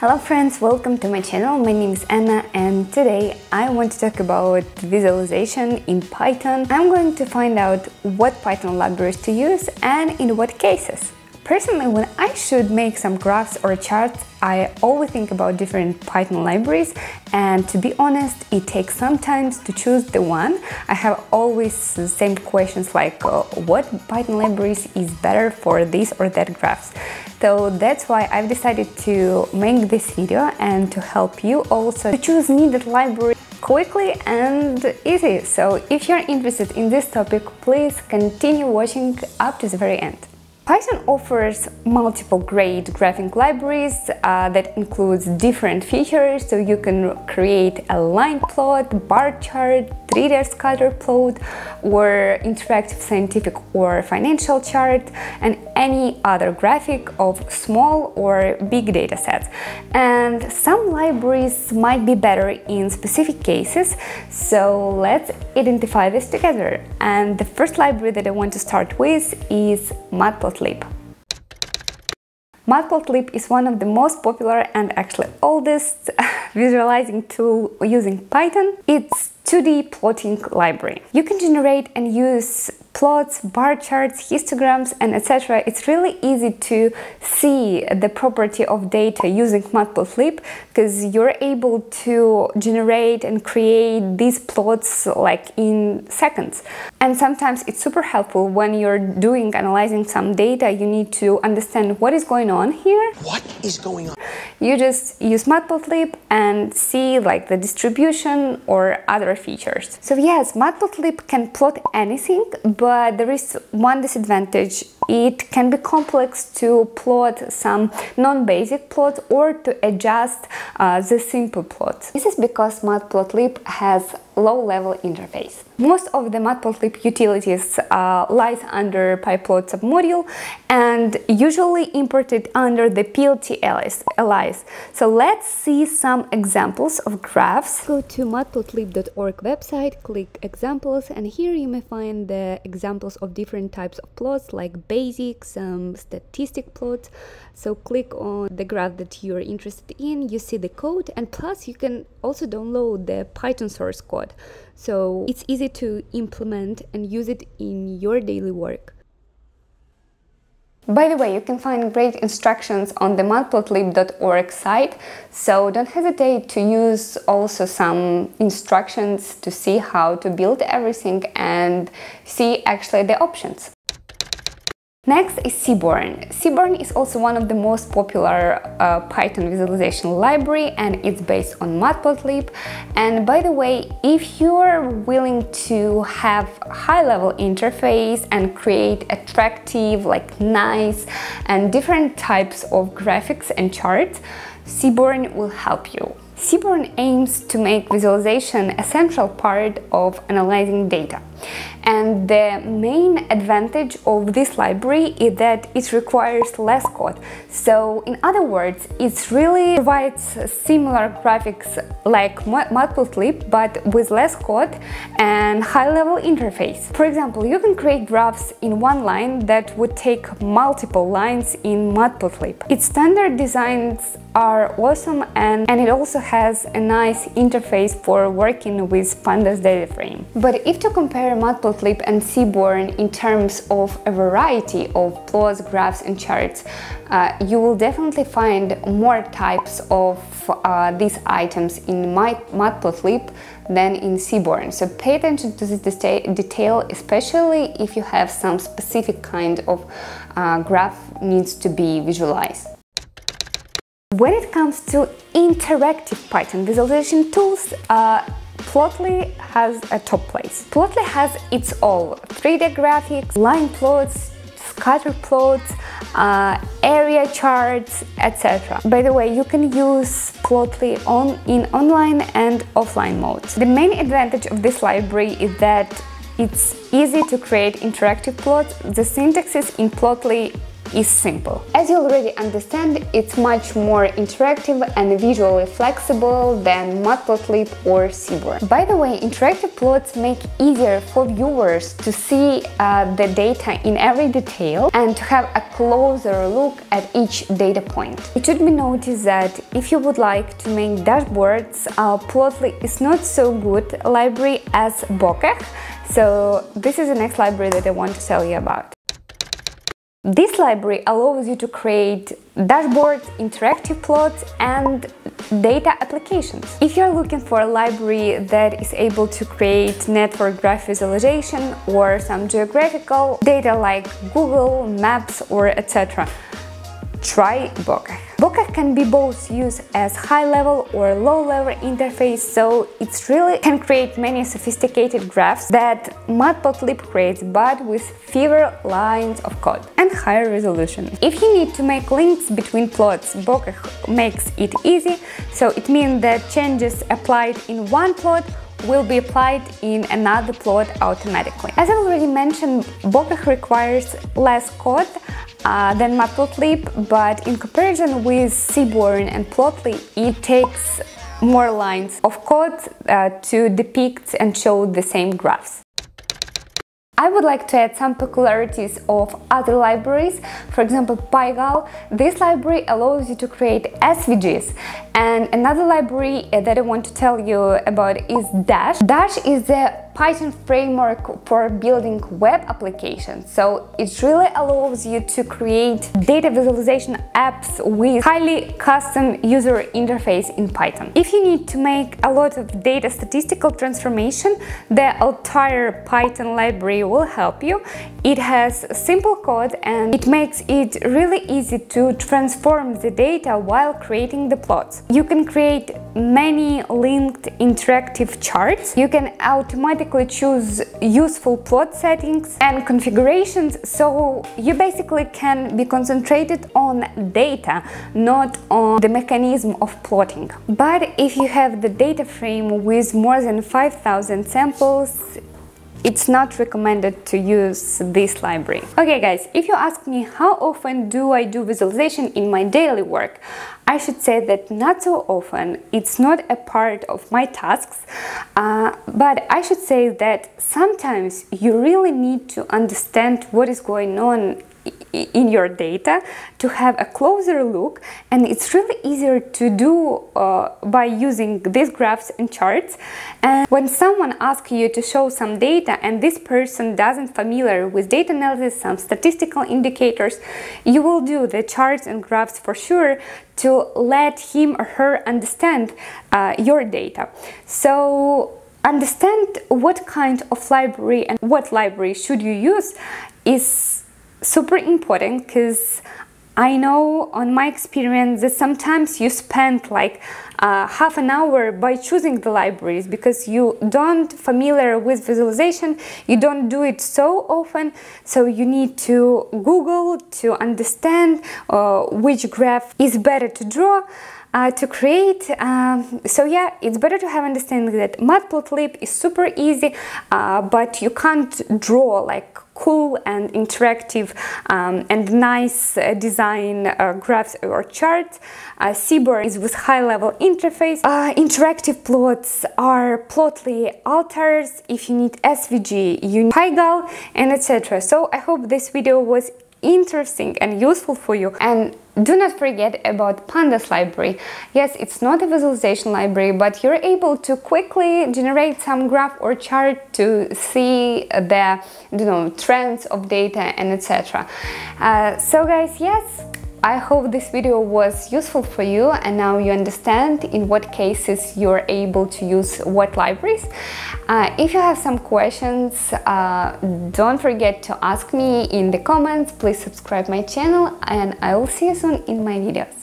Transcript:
Hello friends, welcome to my channel. My name is Anna and today I want to talk about visualization in Python. I'm going to find out what Python libraries to use and in what cases. Personally, when I should make some graphs or charts, I always think about different Python libraries and to be honest, it takes some time to choose the one. I have always the same questions like uh, what Python libraries is better for this or that graphs. So that's why I've decided to make this video and to help you also to choose needed library quickly and easy. So if you're interested in this topic, please continue watching up to the very end. Python offers multiple great graphic libraries uh, that includes different features, so you can create a line plot, bar chart, 3D scatter plot, or interactive scientific or financial chart, and any other graphic of small or big data sets. And some libraries might be better in specific cases, so let's identify this together. And the first library that I want to start with is Matplotlib Matplotlib. Matplotlib is one of the most popular and actually oldest visualizing tool using Python. It's 2D plotting library. You can generate and use plots, bar charts, histograms, and etc. It's really easy to see the property of data using Matplotlib because you're able to generate and create these plots like in seconds. And sometimes it's super helpful when you're doing analyzing some data, you need to understand what is going on here. What is going on? You just use Matplotlib and see like the distribution or other features. So yes, Matplotlib can plot anything, but there is one disadvantage. It can be complex to plot some non-basic plot or to adjust uh, the simple plot. This is because Matplotlib has low-level interface. Most of the Matplotlib utilities uh, lies under pyplot submodule and usually imported under the PLT alias. So let's see some examples of graphs. Go to matplotlib.org website, click examples and here you may find the examples of different types of plots like some statistic plots. So click on the graph that you're interested in, you see the code and plus you can also download the Python source code. So it's easy to implement and use it in your daily work. By the way, you can find great instructions on the matplotlib.org site, so don't hesitate to use also some instructions to see how to build everything and see actually the options. Next is Seaborn. Seaborn is also one of the most popular uh, Python visualization library and it's based on Matplotlib. And by the way, if you're willing to have high-level interface and create attractive, like nice and different types of graphics and charts, Seaborn will help you. Seaborn aims to make visualization a central part of analyzing data. And the main advantage of this library is that it requires less code. So in other words, it really provides similar graphics like Matplotlib, but with less code and high-level interface. For example, you can create graphs in one line that would take multiple lines in Matplotlib. Its standard designs are awesome and, and it also has a nice interface for working with pandas data frame. But if to compare Matplotlib and Seaborn in terms of a variety of plots, graphs and charts, uh, you will definitely find more types of uh, these items in Matplotlib than in Seaborn. So pay attention to this detail, especially if you have some specific kind of uh, graph needs to be visualized. When it comes to interactive Python visualization tools, uh, Plotly has a top place. Plotly has its all 3D graphics, line plots, scatter plots, uh, area charts, etc. By the way, you can use Plotly on in online and offline modes. The main advantage of this library is that it's easy to create interactive plots. The syntaxes in Plotly is simple. As you already understand, it's much more interactive and visually flexible than Matplotlib or Seaborn. By the way, interactive plots make easier for viewers to see uh, the data in every detail and to have a closer look at each data point. It should be noticed that if you would like to make dashboards, uh, Plotly is not so good library as Bokeh, so this is the next library that I want to tell you about. This library allows you to create dashboards, interactive plots and data applications. If you're looking for a library that is able to create network graph visualization or some geographical data like Google, Maps or etc., try Bokeh. Bokeh can be both used as high-level or low-level interface, so it really can create many sophisticated graphs that Matplotlib creates, but with fewer lines of code and higher resolution. If you need to make links between plots, Bokeh makes it easy, so it means that changes applied in one plot will be applied in another plot automatically. As I already mentioned, Bokeh requires less code uh, than Matplotlib, but in comparison with Seaborn and Plotly, it takes more lines of code uh, to depict and show the same graphs. I would like to add some peculiarities of other libraries. For example, PyGal. This library allows you to create SVGs. And another library that I want to tell you about is Dash. Dash is the Python framework for building web applications. So it really allows you to create data visualization apps with highly custom user interface in Python. If you need to make a lot of data statistical transformation, the Altair Python library will help you. It has simple code and it makes it really easy to transform the data while creating the plots. You can create many linked interactive charts. You can automatically choose useful plot settings and configurations so you basically can be concentrated on data, not on the mechanism of plotting. But if you have the data frame with more than 5000 samples, it's not recommended to use this library. Okay guys, if you ask me how often do I do visualization in my daily work, I should say that not so often, it's not a part of my tasks, uh, but I should say that sometimes you really need to understand what is going on in your data to have a closer look and it's really easier to do uh, by using these graphs and charts. And when someone asks you to show some data and this person doesn't familiar with data analysis some statistical indicators you will do the charts and graphs for sure to let him or her understand uh, your data. So understand what kind of library and what library should you use is super important because I know on my experience that sometimes you spend like uh, half an hour by choosing the libraries because you don't familiar with visualization, you don't do it so often, so you need to Google to understand uh, which graph is better to draw. Uh, to create. Um, so yeah, it's better to have understanding that Matplotlib is super easy, uh, but you can't draw like cool and interactive um, and nice uh, design uh, graphs or charts. Uh, Seaborn is with high-level interface. Uh, interactive plots are Plotly Altairs. If you need SVG, you need PyGal and etc. So I hope this video was interesting and useful for you. And do not forget about pandas library. Yes it's not a visualization library but you're able to quickly generate some graph or chart to see the you know trends of data and etc uh, so guys yes I hope this video was useful for you and now you understand in what cases you're able to use what libraries. Uh, if you have some questions, uh, don't forget to ask me in the comments, please subscribe my channel and I will see you soon in my videos.